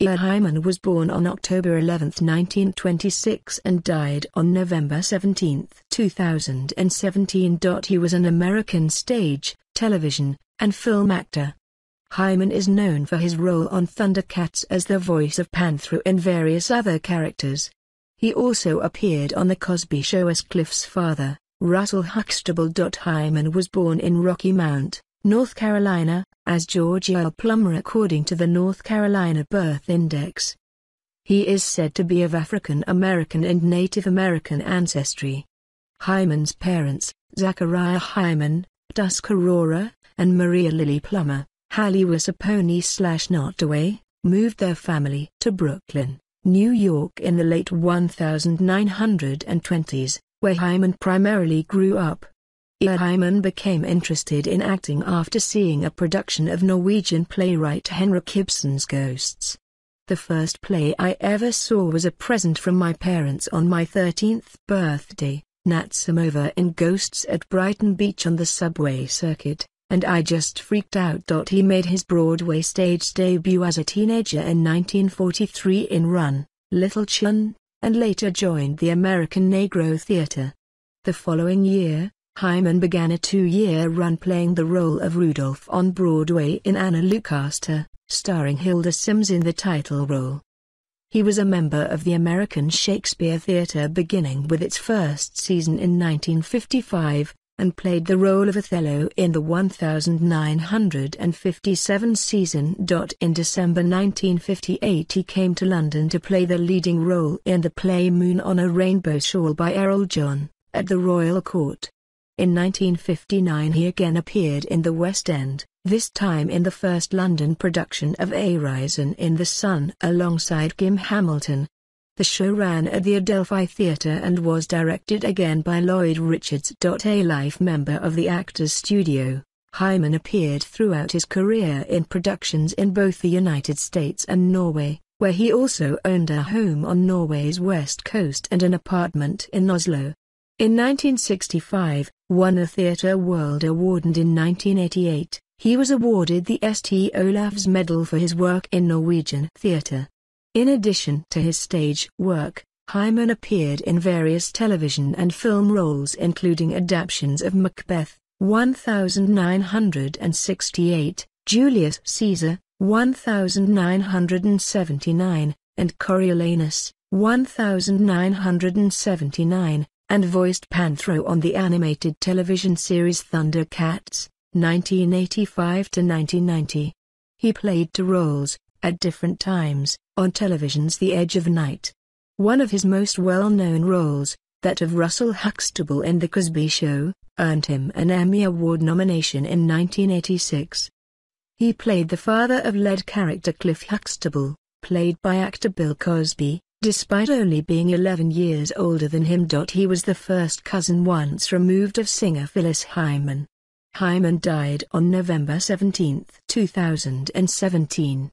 Earle Hyman was born on October 11, 1926 and died on November 17, 2017. He was an American stage, television, and film actor. Hyman is known for his role on Thundercats as the voice of Panthro and various other characters. He also appeared on The Cosby Show as Cliff's father, Russell Huxtable. Hyman was born in Rocky Mount, North Carolina, as George Earle Plummer according to the North Carolina Birth Index. He is said to be of African American and Native American ancestry. Hyman's parents, Zachariah Hyman, Tuscarora, and Maria Lily Plummer, Haliwa-Saponi slash Nottoway, moved their family to Brooklyn, New York in the late 1920s, where Hyman primarily grew up. Hyman became interested in acting after seeing a production of Norwegian playwright Henrik Ibsen's Ghosts. The first play I ever saw was A Present from My Parents on my 13th birthday, Nazimova in Ghosts at Brighton Beach on the subway circuit, and I just freaked out. He made his Broadway stage debut as a teenager in 1943 in Run, Little Children, and later joined the American Negro Theater. The following year, Hyman began a two-year run playing the role of Rudolph on Broadway in Anna Lucasta, starring Hilda Simms in the title role. He was a member of the American Shakespeare Theatre beginning with its first season in 1955, and played the role of Othello in the 1957 season. In December 1958 he came to London to play the leading role in the play Moon on a Rainbow Shawl by Errol John, at the Royal Court. In 1959 he again appeared in the West End, this time in the first London production of A Raisin in the Sun alongside Kim Hamilton. The show ran at the Adelphi Theatre and was directed again by Lloyd Richards. A life member of the Actors Studio, Hyman appeared throughout his career in productions in both the United States and Norway, where he also owned a home on Norway's west coast and an apartment in Oslo. In 1965, won a Theatre World Award and in 1988, he was awarded the St. Olav's Medal for his work in Norwegian theatre. In addition to his stage work, Hyman appeared in various television and film roles including adaptations of Macbeth, 1968, Julius Caesar, 1979, and Coriolanus, 1979, and voiced Panthro on the animated television series Thundercats, 1985-1990. He played two roles, at different times, on television's The Edge of Night. One of his most well-known roles, that of Russell Huxtable in The Cosby Show, earned him an Emmy Award nomination in 1986. He played the father of lead character Cliff Huxtable, played by actor Bill Cosby, Despite only being 11 years older than him. He was the first cousin once removed of singer Phyllis Hyman. Hyman died on November 17, 2017.